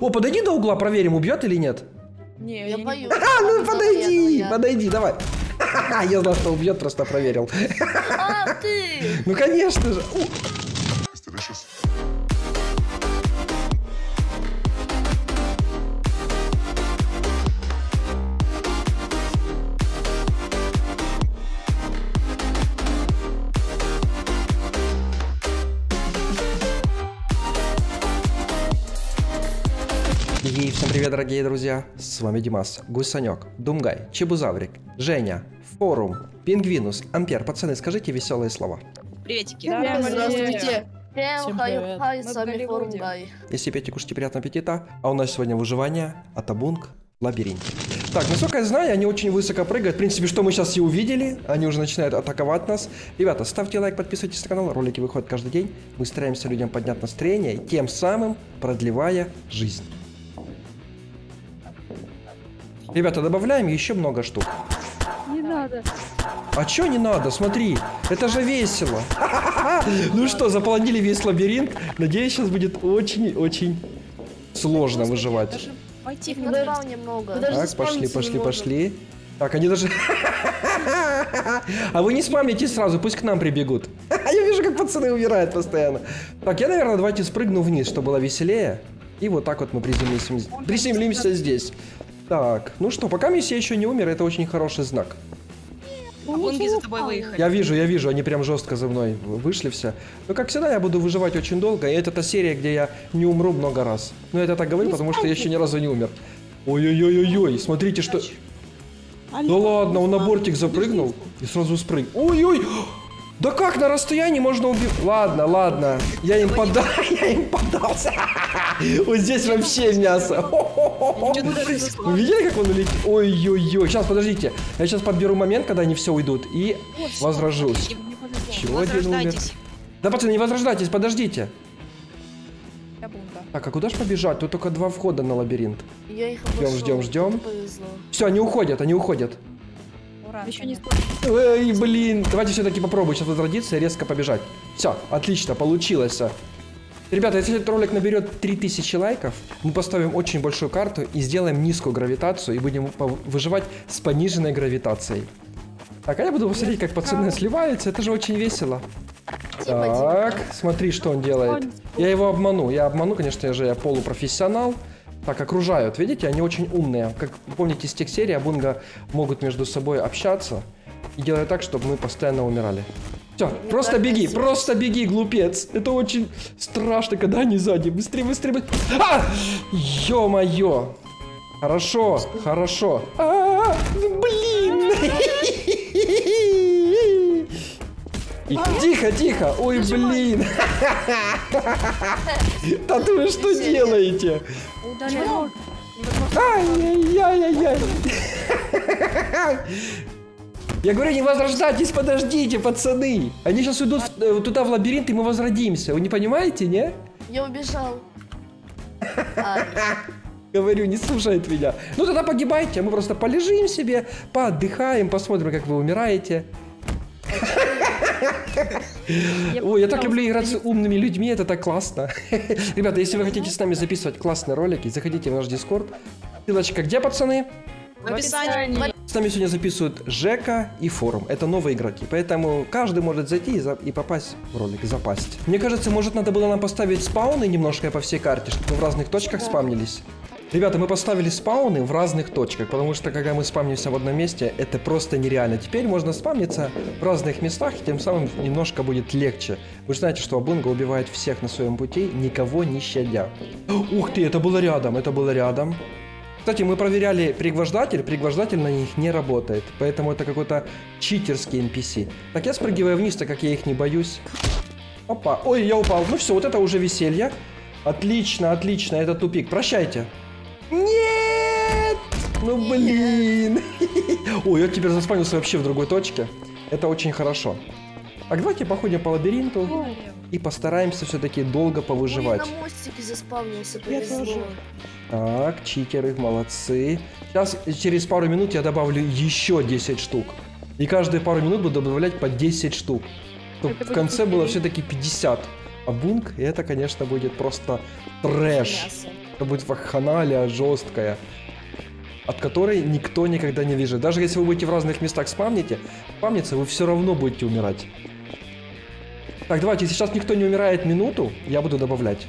О, подойди до угла, проверим, убьет или нет. Не, Я боюсь. А, ну подойди, подойди, давай. Я знал, что убьет, просто проверил. А, ты! Ну, конечно же. Привет, дорогие друзья! С вами Димас, Гусанек, Думгай, Чебузаврик, Женя, Форум, Пингвинус, Ампер. Пацаны, скажите веселые слова. Приветики. Да, здравствуйте. Всем привет. хай, с вами Форум Голливуде. Гай. Если пейте, кушайте, приятного аппетита. А у нас сегодня выживание, атабунг, лабиринт. Так, насколько я знаю, они очень высоко прыгают. В принципе, что мы сейчас и увидели. Они уже начинают атаковать нас. Ребята, ставьте лайк, подписывайтесь на канал. Ролики выходят каждый день. Мы стараемся людям поднять настроение, тем самым продлевая жизнь. Ребята, добавляем еще много штук. Не надо. А чё не надо? Смотри, это же весело. Ну что, заполонили весь лабиринт. Надеюсь, сейчас будет очень-очень сложно выживать. Войти в Их него на нельзя. рауне много. Вы даже Так, пошли, пошли, пошли. Так, они даже... А вы не спамните сразу, пусть к нам прибегут. Я вижу, как пацаны умирают постоянно. Так, я, наверное, давайте спрыгну вниз, чтобы было веселее. И вот так вот мы приземлимся, приземлимся здесь. Так, ну что, пока миссия еще не умер, это очень хороший знак. А бунги за тобой выехали. Я вижу, я вижу, они прям жестко за мной вышли все. Но как всегда, я буду выживать очень долго, и это та серия, где я не умру много раз. Но я так говорю, потому что я еще ни разу не умер. Ой-ой-ой-ой-ой, смотрите, что... Да ладно, он на бортик запрыгнул и сразу спрыгнул. Ой-ой! Да как на расстоянии можно убить? Ладно, ладно, я им подал, я им подался. Вот здесь вообще мясо. Вы видели, как он улетел? Ой-ой-ой. Сейчас, подождите. Я сейчас подберу момент, когда они все уйдут, и возражусь. Чего один умер? Да, пацаны, не возрождайтесь, подождите. Так, а куда ж побежать? Тут только два входа на лабиринт. Я их Ждем, ждем, ждем. Все, они уходят, они уходят. Ура. Еще не. Эй, блин. Давайте все-таки попробуем сейчас возродиться и резко побежать. Все, отлично, получилось. Ребята, если этот ролик наберет 3000 лайков, мы поставим очень большую карту и сделаем низкую гравитацию и будем выживать с пониженной гравитацией. Так, а я буду смотреть, как пацаны сливаются, это же очень весело. Типа, Так, типа. смотри, что он делает. Я его обману. Я обману, конечно же, я полупрофессионал. Так, окружают. Видите, они очень умные. Как помните из тех серий, Абунга могут между собой общаться и делать так, чтобы мы постоянно умирали. Все, просто беги, просто беги, глупец. Это очень страшно, когда они сзади. Быстрее, быстрее, быстрее. А! Ё-моё. Хорошо, хорошо. А, блин. И- Тихо, тихо. Ой, блин. Да ты вы что делаете? Удаляй. Ай-яй-яй-яй. Я говорю, не возрождайтесь, подождите, пацаны. Они сейчас уйдут в- э, туда в лабиринт, и мы возродимся. Вы не понимаете, не? Я убежал. Говорю, не слушает меня. Ну тогда погибайте, а мы просто полежим себе, поотдыхаем, посмотрим, как вы умираете. Ой, я так люблю играть с умными людьми, это так классно. Ребята, если вы хотите с нами записывать классные ролики, заходите в наш дискорд. Ссылочка где, пацаны? В описании. С нами сегодня записывают Жека и Форум. Это новые игроки, поэтому каждый может зайти и, за- и попасть в ролик, запасть. Мне кажется, может надо было нам поставить спауны немножко по всей карте, чтобы мы в разных точках спамнились. Ребята, мы поставили спауны в разных точках, потому что когда мы спамнимся в одном месте, это просто нереально. Теперь можно спамниться в разных местах, и тем самым немножко будет легче. Вы же знаете, что Абунга убивает всех на своем пути, никого не щадя. Ух ты, это было рядом, это было рядом. Кстати, мы проверяли пригвождатель, пригвождатель на них не работает, поэтому это какой-то читерский NPC. Так, я спрыгиваю вниз, так как я их не боюсь. Опа, ой, я упал. Ну все, вот это уже веселье. Отлично, отлично, это тупик. Прощайте. Нет! Ну блин. Ой, я теперь заспанился вообще в другой точке. Это очень хорошо. Так, давайте походим по лабиринту и постараемся все-таки долго повыживать. Ой, на мостике заспавнился, повезло. тоже. Так, читеры, молодцы. Сейчас, через пару минут я добавлю еще 10 штук. И каждые пару минут буду добавлять по 10 штук. Чтобы в конце было все-таки 50. А бунг, и это, конечно, будет просто трэш. Мясо. Это будет вакханалия жесткая, от которой никто никогда не лежит. Даже если вы будете в разных местах спамните, спамниться, вы все равно будете умирать. Так, давайте, сейчас никто не умирает минуту, я буду добавлять.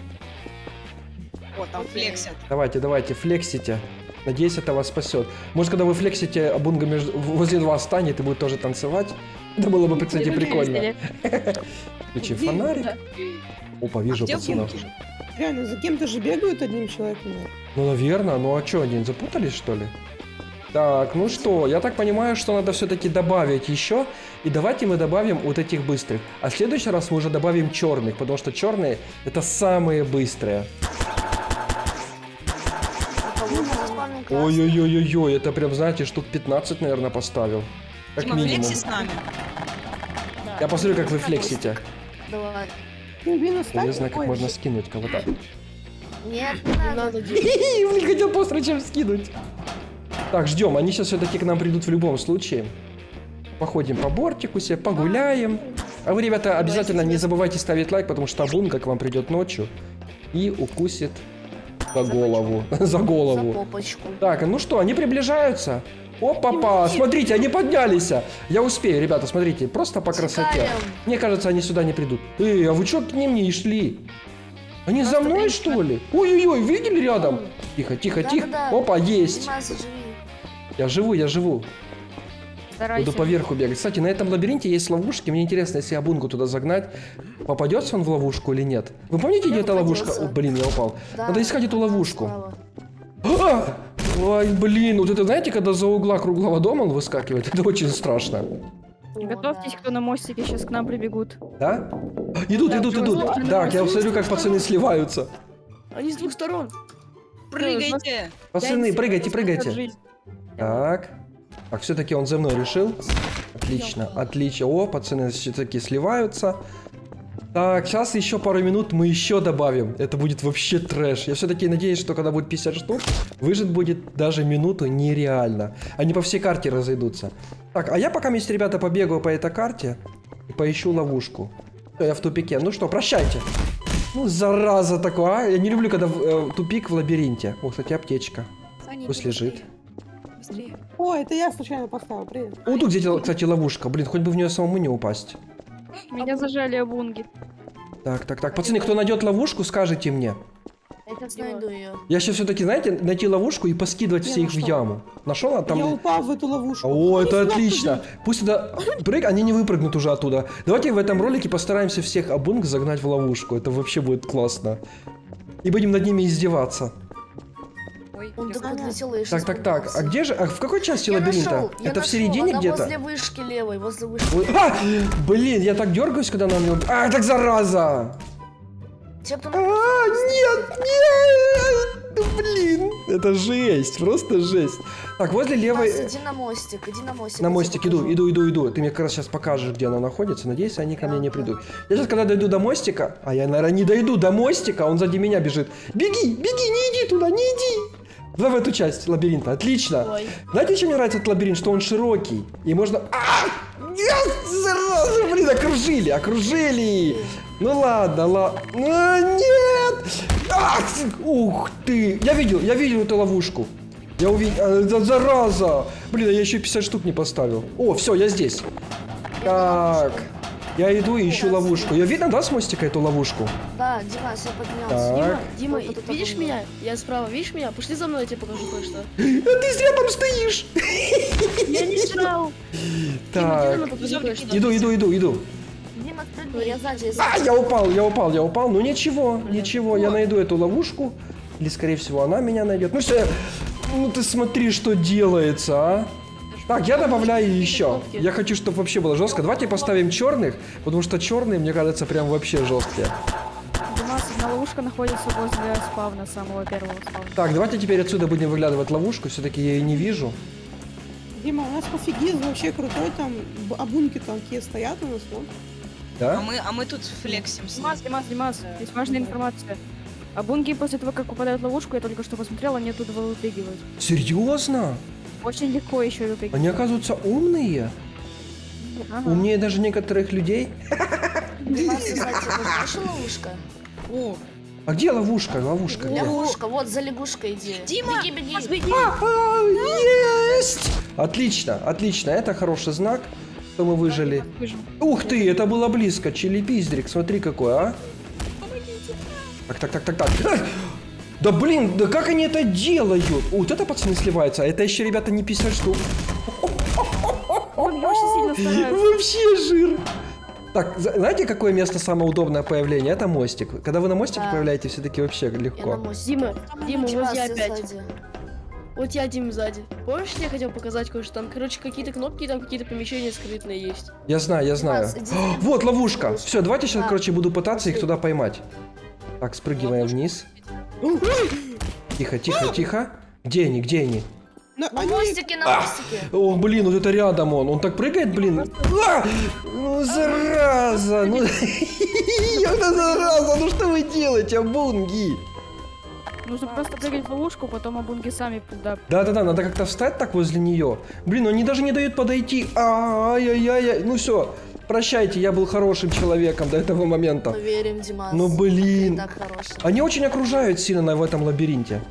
О, там флексят. Давайте, давайте, флексите. Надеюсь, это вас спасет. Может, когда вы флексите, Абунга между... возле вас станет и будет тоже танцевать? Это было бы, кстати, прикольно. Включи фонарик. Опа, вижу Где пацанов. Реально, за кем-то же бегают одним человеком. Ну, наверное. Ну, а что, они запутались, что ли? Так, ну что, я так понимаю, что надо все-таки добавить еще. И давайте мы добавим вот этих быстрых. А в следующий раз мы уже добавим черных, потому что черные это самые быстрые. Красный. Ой-ой-ой-ой, это прям, знаете, штук 15, наверное, поставил. Как Дима, минимум. флекси с нами. Я посмотрю, как вы флексите. Давай. Ну, Винус Я так знаю, как можно скинуть кого-то. Нет, не надо. Блин, хотел быстро чем скинуть. Так, ждем. Они сейчас все-таки к нам придут в любом случае. Походим по бортику себе, погуляем. А вы, ребята, обязательно не забывайте ставить лайк, потому что Абунга к вам придет ночью и укусит за голову. За За голову. попочку. Так, ну что, они приближаются. Опа-па, смотрите, они поднялись. Я успею, ребята, смотрите, просто по красоте. Мне кажется, они сюда не придут. Эй, а вы что к ним не шли? Они за мной, что ли? Ой-ой-ой, видели рядом? Тихо, тихо, тихо. Опа, есть. Я живу, я живу. Старайся. Буду поверху бегать. Кстати, на этом лабиринте есть ловушки. Мне интересно, если Абунгу туда загнать, попадется он в ловушку или нет. Вы помните, где Не эта ловушка? О, блин, я упал. Да, Надо искать эту ловушку. А! Ой, блин, вот это, знаете, когда за угла круглого дома он выскакивает, это очень страшно. Готовьтесь, кто на мостике сейчас к нам прибегут. Да? Идут, Да, идут, идут. Так, я смотрю, как пацаны сливаются. Они с двух сторон. Прыгайте! Пацаны, прыгайте, прыгайте. Так. Так, все-таки он за мной решил. Отлично, отлично. О, пацаны все-таки сливаются. Так, сейчас еще пару минут мы еще добавим. Это будет вообще трэш. Я все-таки надеюсь, что когда будет 50 штук, выжить будет даже минуту нереально. Они по всей карте разойдутся. Так, а я пока вместе, ребята, побегаю по этой карте и поищу ловушку. Всё, я в тупике. Ну что, прощайте. Ну, зараза такое, а? Я не люблю, когда в- э, тупик в лабиринте. О, кстати, аптечка. Пусть лежит. Быстрее. О, это я случайно поставил, привет. О, тут где-то, кстати, ловушка. Блин, хоть бы в нее самому не упасть. Меня зажали обунги. Так, так, так. Пацаны, кто найдет ловушку, скажите мне. Я сейчас найду ее. Я сейчас все-таки, знаете, найти ловушку и поскидывать Я все их в нашел. яму. Нашел? А Я там... упал в эту ловушку. О, это отлично. Пусть туда прыг, они не выпрыгнут уже оттуда. Давайте в этом ролике постараемся всех абунг загнать в ловушку. Это вообще будет классно. И будем над ними издеваться. Он я так поняла. отлетел, и я Так, так, так. А где же? А в какой части Я лабиринта? нашел, я Это в середине где-то? возле вышки левой, возле вышки. Ой, а! Блин, я так дергаюсь, когда она мне... А, так зараза! Те, кто А, нет, нет! Да блин! Это жесть, просто жесть. Так, возле левой... Димас, иди на мостик, иди на мостик. На мостик иду, иду, иду, иду. Ты мне как раз сейчас покажешь, где она находится. Надеюсь, они ко мне не придут. Я сейчас, когда дойду до мостика, а я, наверное, не дойду до мостика, он сзади меня бежит. Беги, беги, не иди туда, не иди. Давай в эту часть лабиринта. Отлично. Ой. Знаете, чем мне нравится этот лабиринт? Что он широкий. И можно... А! Нет, зараза, блин, окружили, окружили. Ну ладно, ладно. А, нет! Ах, ух ты! Я видел, я видел эту ловушку. Я увидел... а, за- зараза! Блин, а я еще 50 штук не поставил. О, все, я здесь. Так. Я иду и ищу ловушку. Я видно, да, с мостика эту ловушку? Да, Димас, я поднялся. Так. Дима, Вот это видишь меня? Я справа, видишь меня? Пошли за мной, я тебе покажу кое-что. А ты зря там стоишь. Я не срал. Так. Иду, иду, иду, иду. Дима, стрельни, я сзади, я сзади. А, я упал, я упал, я упал. Ну ничего, ничего, я найду эту ловушку. Или, скорее всего, она меня найдет. Ну все, ну ты смотри, что делается, а. Так, я добавляю еще. Я хочу, чтобы вообще было жестко. Давайте поставим черных, потому что черные, мне кажется, прям вообще жесткие. Димас, одна ловушка находится возле спавна, самого первого спавна. Так, давайте теперь отсюда будем выглядывать ловушку. Все-таки я ее не вижу. Дима, у нас пофигиз вообще крутой, там обунки танки стоят у нас, вот. А Да? мы, а мы тут флексимся. Димас, Димас, Димас, есть важная информация. Обунги после того, как попадают в ловушку, я только что посмотрела, они оттуда выпрыгивают. Серьезно? Очень легко еще выпрыгивать. Они, оказываются, умные. Ага. Умнее даже некоторых людей. Наша ловушка. О, А где ловушка? Ловушка. где? Лягушка, вот за лягушкой иди. Дима, Беги, беги. А, Есть! Отлично, отлично. Это хороший знак, что мы выжили. Выжил. Ух ты, это было близко. Чили-пиздрик, смотри какой, а. Так, так, так, так, так. Да блин, да как они это делают? О, Вот это пацаны сливаются. А это еще, ребята, не 50 штук. Вообще жир. Так, знаете, какое место самое удобное появление? Это мостик. Когда вы на мостике Да. появляетесь, все-таки вообще Я на легко. Дима, Дима, вот я опять. сзади. Вот я, Дим, сзади. Помнишь, я хотел показать кое-что? Там, короче, какие-то кнопки, там какие-то помещения скрытные есть. Я знаю, я знаю. О, Вот ловушка. Все, давайте сейчас, короче, буду пытаться их туда поймать. Так, спрыгиваем вниз. Тихо, тихо, тихо. Где они, где они? На- они- мостике, на мостике. О, блин, вот это рядом он. Он так прыгает, блин. А! Ну, зараза. Ну, это зараза. Ну, что вы делаете, абунги? Нужно просто прыгать в ловушку, потом обунги сами туда. Да-да-да, надо как-то встать так возле нее. Блин, они даже не дают подойти. Ай-яй-яй. Ну все, прощайте, я был хорошим человеком до этого момента. Мы верим, Димас. Ну, блин. Они очень окружают сильно в этом лабиринте.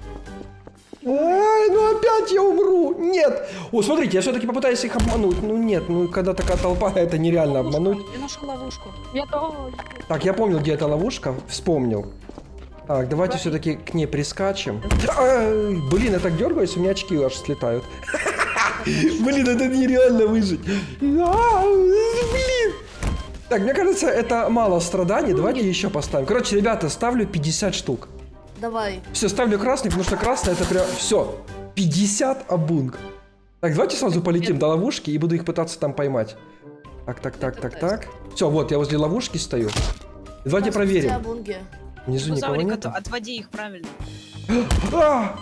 Ай, ну опять я умру! Нет! О, смотрите, я все-таки попытаюсь их обмануть. Ну нет, ну когда такая толпа, это нереально обмануть. Я нашел ловушку. Я тоже. Так, я помнил, где эта ловушка, вспомнил. Так, давайте все-таки к ней прискачем. Ай, блин, я так дергаюсь, у меня очки аж слетают. Блин, это нереально выжить. Так, мне кажется, это мало страданий. Давайте еще поставим. Короче, ребята, ставлю 50 штук. Давай. Все, ставлю красный, потому что красный это прям... Все, 50 абунг. Так, давайте сразу полетим до ловушки и буду их пытаться там поймать. Так, так, так, так, так. Все, вот, я возле ловушки стою. Давайте проверим. Внизу никого Динозаврик, нет. от- отводи их правильно. А!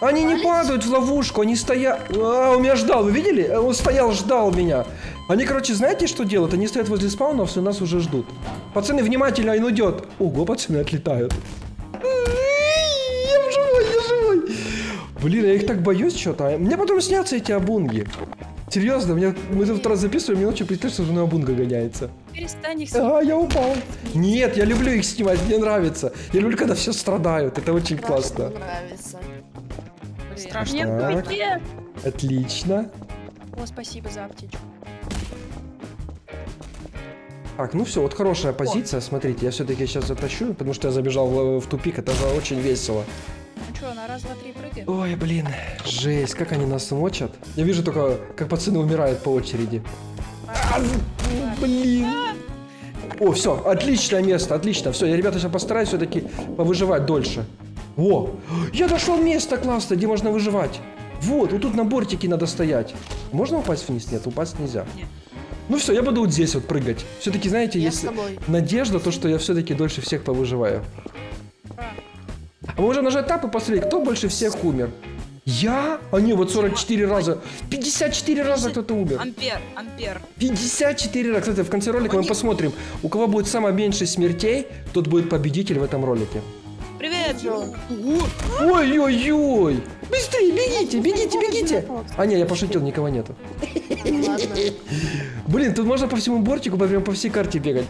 Они не падают в ловушку, они стоят... А, он меня ждал, вы видели? Он стоял, ждал меня. Они, короче, знаете, что делают? Они стоят возле спаунов и нас уже ждут. Пацаны, внимательно, он идет. Ого, пацаны отлетают. Я живой, я живой. Блин, я их так боюсь что-то. Мне потом снятся эти абунги. Серьезно, мне, мы тут раз записываем, мне ночью представь, что жена абунга гоняется. Перестань их А, я упал. Нет, я люблю их снимать, мне нравится. Я люблю, когда все страдают, это очень классно. Мне нравится. Страшно. Нет, нет. Отлично. О, спасибо за аптечку. Так, ну все, вот хорошая позиция. Смотрите, я все-таки сейчас затащу, потому что я забежал в, в тупик. Это же очень весело. Ну что, на раз, два, три прыгаем? Ой, блин, жесть, как они нас мочат. Я вижу только, как пацаны умирают по очереди. А, блин. О, все, отличное место, отлично. Все, я, ребята, сейчас постараюсь все-таки повыживать дольше. О, я нашел место классное, где можно выживать. Вот, вот тут на бортике надо стоять. Можно упасть вниз? Нет, упасть нельзя. Нет. Ну все, я буду вот здесь вот прыгать. Все-таки, знаете, Я тобой. надежда, то, что я все-таки дольше всех повыживаю. А можно нажать тап и посмотреть, кто больше всех умер. Я? А не, вот 44 раза. 54 раза кто-то умер. Ампер, ампер. 54 раза. Кстати, в конце ролика мы Они- посмотрим, у кого будет самое меньше смертей, тот будет победитель в этом ролике. Ой-ой-ой! Быстрее, бегите, бегите, бегите! А, не, я пошутил, никого нету. Блин, тут можно по всему бортику, прям по всей карте бегать.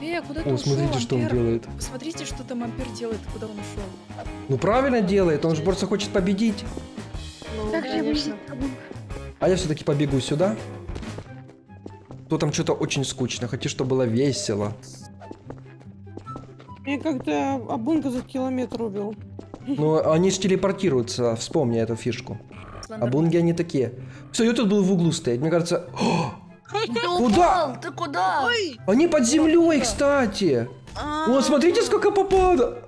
Э, куда ты О, ушел, смотрите, что он Ампер? делает. Посмотрите, что там Ампер делает, куда он ушел. Ну правильно делает, он же просто хочет победить. Ну, Как конечно. А я все-таки побегу сюда. То там что-то очень скучно, хочу, чтобы было весело. Меня как-то Абунга за километр убил. Но они же телепортируются, вспомни эту фишку. А бунги они такие. Все, я тут был в углу стоять. Мне кажется, О, Куда? ты куда? Они под землей, кстати. А, О, смотрите, сколько попадок.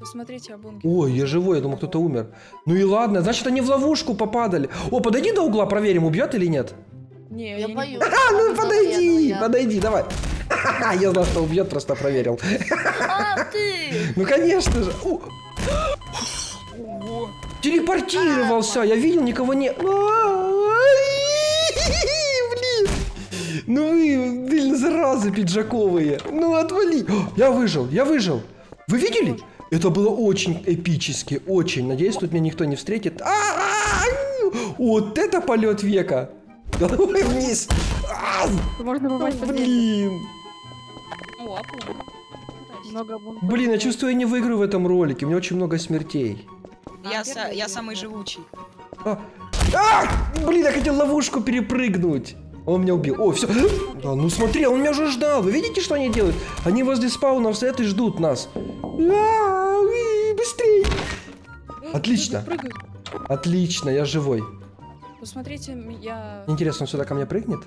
Посмотрите, обунги. Ой, я живой, я думал, кто-то умер. Ну и ладно, значит, они в ловушку попадали. О, подойди до угла, проверим, убьет или нет. Не, Я не боюсь. А, ну подойди, я. подойди, давай. Я знал, что убьет, просто проверил. А, ты! Ну, конечно же. Телепортировался, я видел, никого не... Ай, Блин. Ну вы, блин, заразы пиджаковые. Ну отвали. О, Я выжил, я выжил. Вы видели? Это было очень эпически, очень. Надеюсь, тут меня никто не встретит. А-а-а! Вот это полет века. Головой вниз. А, Можно попасть. Блин. Много бункеров. Блин, я чувствую, я не выиграю в этом ролике. У меня очень много смертей. Я, са- я самый живучий. А! А! Блин, я хотел ловушку перепрыгнуть. Он меня убил. О, все. А, ну смотри, он меня уже ждал. Вы видите, что они делают? Они возле спаунов стоят и ждут нас. А, Быстрей! Отлично. Отлично, я живой. Посмотрите, я Интересно, он сюда ко мне прыгнет?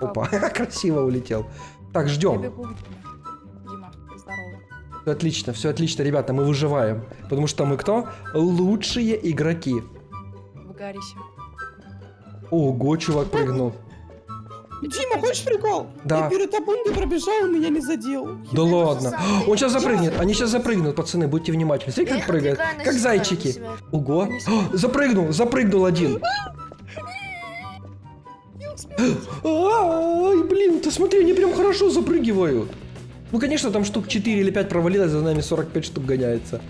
Опа, красиво улетел. Так, Я ждем. Дима, здорово. Все отлично, все отлично, ребята, мы выживаем. Потому что мы кто? Лучшие игроки. В Гаррисе. Ого, чувак прыгнул. Дима, хочешь прикол? Да. Я перед Абунгой пробежал, он меня не задел. Да Это ладно. Он сейчас запрыгнет. Они сейчас запрыгнут, пацаны, будьте внимательны. Смотри, Я как прыгают. Как зайчики. Ого. Запрыгнул, запрыгнул один. Ай, блин, ты смотри, они прям хорошо запрыгивают. Ну, конечно, там штук 4 или 5 провалилось, за нами 45 штук гоняется.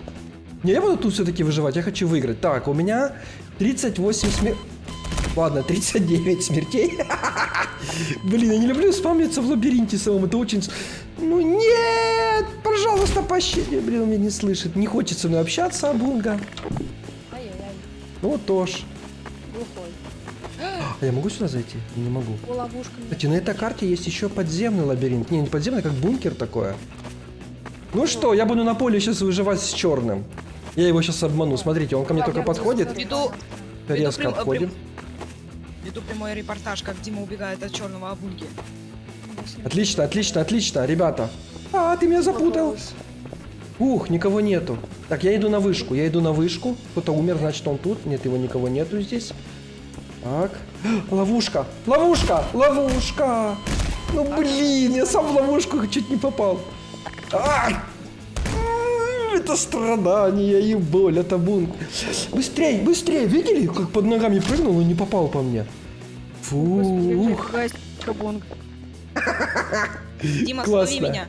Не, я буду тут все-таки выживать, я хочу выиграть. Так, у меня 38 смер... Ладно, 39 смертей. Блин, я не люблю спамиться в лабиринте самому, это очень... Ну нет, пожалуйста, пощади. Блин, он меня не слышит. Не хочется мной общаться. Ай-яй-яй. Ну вот тоже. А я могу сюда зайти? Не могу. По ловушкам. Кстати, на этой карте есть еще подземный лабиринт. Не, не подземный, как бункер такое. Ну что, я буду на поле сейчас выживать с черным. Я его сейчас обману. Смотрите, он ко мне только подходит, Веду, резко прям- обходит. веду прямой репортаж, как Дима убегает от черного обунги. Отлично, отлично, отлично, ребята. А, ты меня запутал. Ух, никого нету. Так, я иду на вышку, я иду на вышку. Кто-то умер, значит он тут. Нет, его никого нету здесь. Так. Ловушка! Ловушка! Ловушка! Ну блин, я сам в ловушку чуть не попал. Ай! Это страдание и боль, это бунт. Быстрей, быстрей! Видели, как под ногами прыгнул и не попал по мне? Фух. Дима, Классно. слови меня.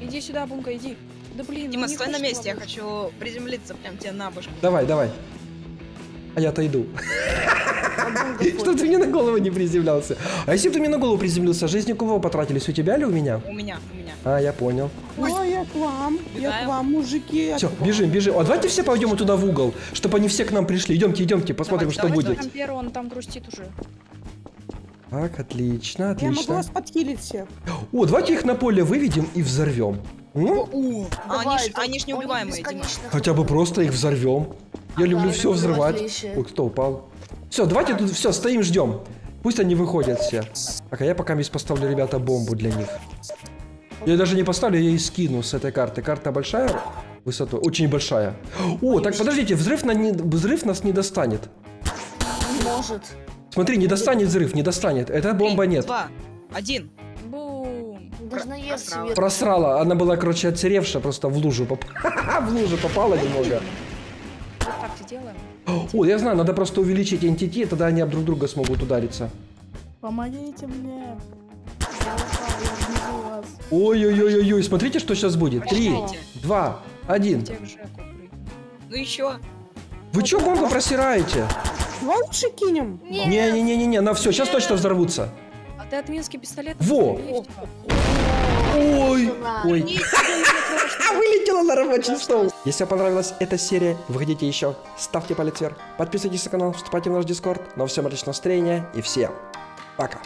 Иди сюда, Бунка, иди. Да блин, Дима, стой на месте, я хочу приземлиться прям тебе на башку. Давай, давай. А я-то иду. Что ты мне на голову не приземлялся? А если бы ты мне на голову приземлился, жизнь у кого потратились? У тебя или у меня? У меня, у меня. А, я понял. Ой, я к вам, я к вам, мужики. я Все, бежим, бежим. А давайте все пойдем туда в угол, чтобы они все к нам пришли. Идемте, идемте, посмотрим, Давай, что давай, будет. Там первый, он там грустит уже. Так, отлично, Я могу отлично. вас подхилить всех. О, давайте их на поле выведем и взорвем. А они, Давай, ж, они ж а не ну, убиваемые, ну, Дима. Хотя бы просто их взорвем. Я люблю да, все взрывать. отличие. Ой, кто упал? Все, давайте тут все, стоим, ждем. Пусть они выходят все. Так, а я пока здесь поставлю, ребята, бомбу для них. Я даже не поставлю, я и скину с этой карты. Карта большая высотой? Очень большая. О, так подождите, взрыв, на не- взрыв нас не достанет. Не может. Смотри, не достанет взрыв, не достанет. Это бомба Три, нет. Два, один. Бум. Должна есть просрала. она была, короче, отсеревшая, просто в лужу попала. В лужу попала немного. Вот так и делаем. О, я знаю, надо просто увеличить NTT, тогда они об друг друга смогут удариться. Помогите мне. Я упал, я внизу вас. Ой-ой-ой-ой, смотрите, что сейчас будет. Три, два, один. Ну еще. Вы что бомбу просираете? Лучше кинем. Не-не-не-не, на все, сейчас точно взорвутся. А ты отминский пистолет? Во! Ой, ой. Вылетела на рабочий стол. Если вам понравилась эта серия, вы хотите еще, ставьте палец вверх, подписывайтесь на канал, вступайте в наш дискорд. Но всем отличного настроения и всем пока.